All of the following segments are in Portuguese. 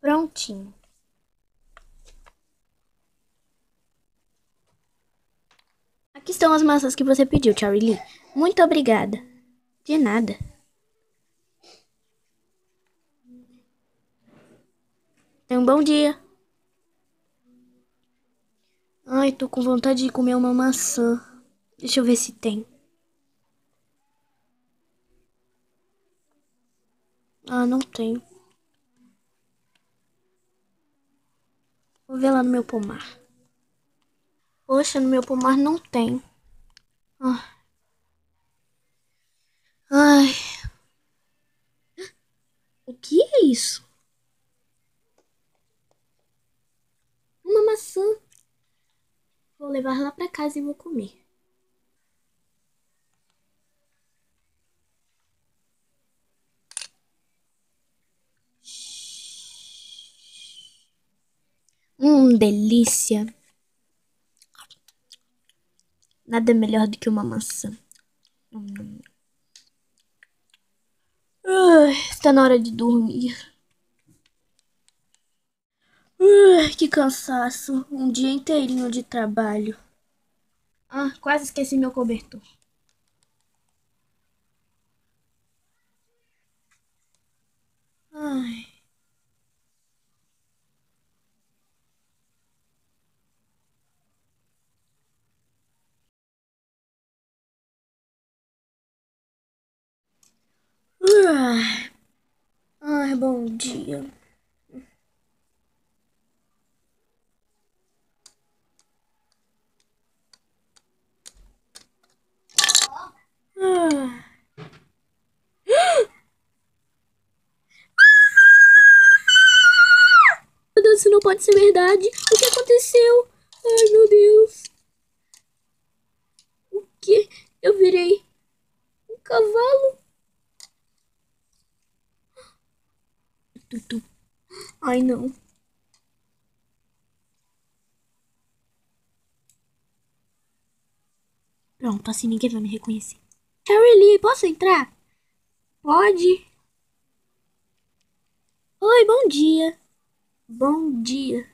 Prontinho. Aqui estão as maçãs que você pediu, Charlie. Muito obrigada. De nada. Tenha um bom dia. Ai, tô com vontade de comer uma maçã. Deixa eu ver se tem. Ah, não tem. Vou ver lá no meu pomar. Poxa, no meu pomar não tem. Ah. Ai. O que é isso? Uma maçã. Vou levar lá para casa e vou comer. Hum, delícia. Nada melhor do que uma maçã. Hum. está na hora de dormir. Uh, que cansaço. Um dia inteirinho de trabalho. Ah, quase esqueci meu cobertor. Ai. Ai, bom dia. Meu Deus, isso não pode ser verdade. O que aconteceu? Ai, meu Deus. O que? Eu virei um cavalo. Ai, não. Pronto, assim ninguém vai me reconhecer. Charlie, posso entrar? Pode. Oi, bom dia. Bom dia.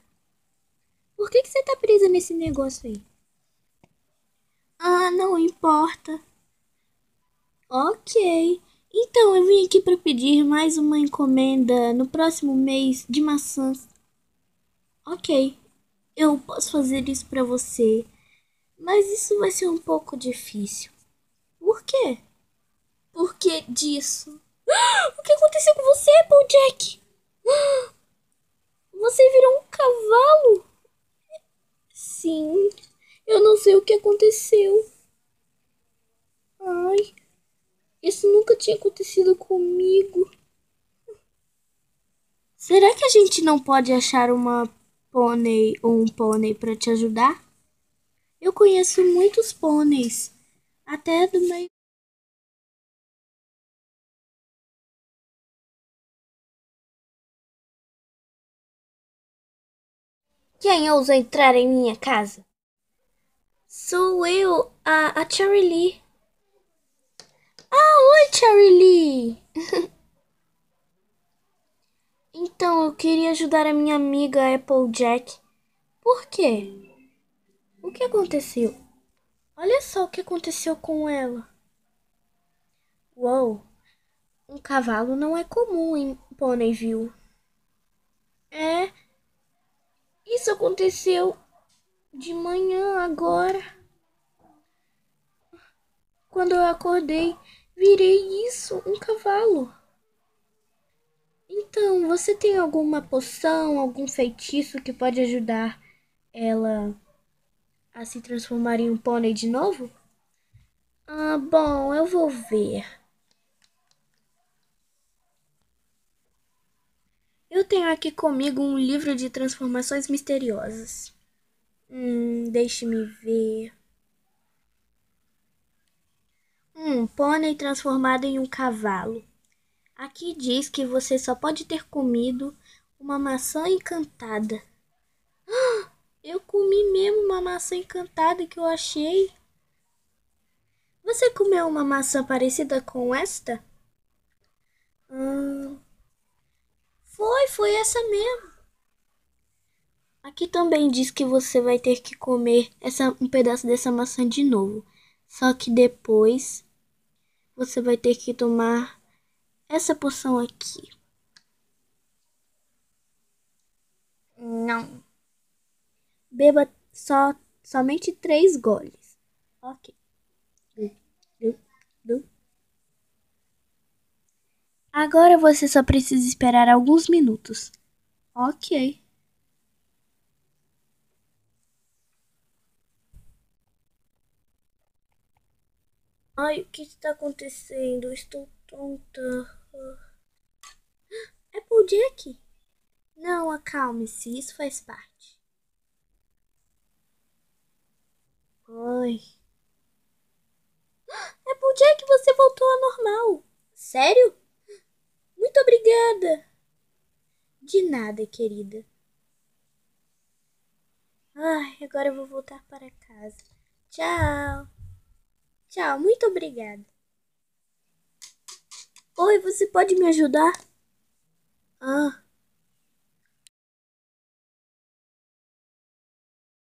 Por que, que você tá presa nesse negócio aí? Ah, não importa. Ok. Então, eu vim aqui para pedir mais uma encomenda no próximo mês de maçãs. Ok. Eu posso fazer isso para você. Mas isso vai ser um pouco difícil. Por quê? Por que disso? O que aconteceu com você, Jack? Você virou um cavalo? Sim, eu não sei o que aconteceu. Ai, isso nunca tinha acontecido comigo. Será que a gente não pode achar uma pônei ou um pônei para te ajudar? Eu conheço muitos pôneis até do meio. Quem ousa entrar em minha casa? Sou eu, a, a Cherry Lee. Ah, oi, Cherry Lee. então, eu queria ajudar a minha amiga Applejack. Por quê? O que aconteceu? Olha só o que aconteceu com ela. Uou! Um cavalo não é comum em Ponyville. É. Isso aconteceu de manhã agora. Quando eu acordei, virei isso, um cavalo. Então, você tem alguma poção, algum feitiço que pode ajudar ela a se transformar em um pônei de novo? Ah, bom, eu vou ver. Eu tenho aqui comigo um livro de transformações misteriosas. Hum, deixe-me ver. Um pônei transformado em um cavalo. Aqui diz que você só pode ter comido uma maçã encantada. Ah! Eu comi mesmo uma maçã encantada que eu achei. Você comeu uma maçã parecida com esta? Hum, foi, foi essa mesmo. Aqui também diz que você vai ter que comer essa, um pedaço dessa maçã de novo. Só que depois você vai ter que tomar essa poção aqui. Não. Beba só somente três goles. Ok. Agora você só precisa esperar alguns minutos. Ok. Ai, o que está acontecendo? Estou tonta. É Jack? Não, acalme-se, isso faz parte. Oi. É Jack, você voltou ao normal. Sério? Muito obrigada. De nada, querida. Ai, agora eu vou voltar para casa. Tchau. Tchau, muito obrigada. Oi, você pode me ajudar? Ah.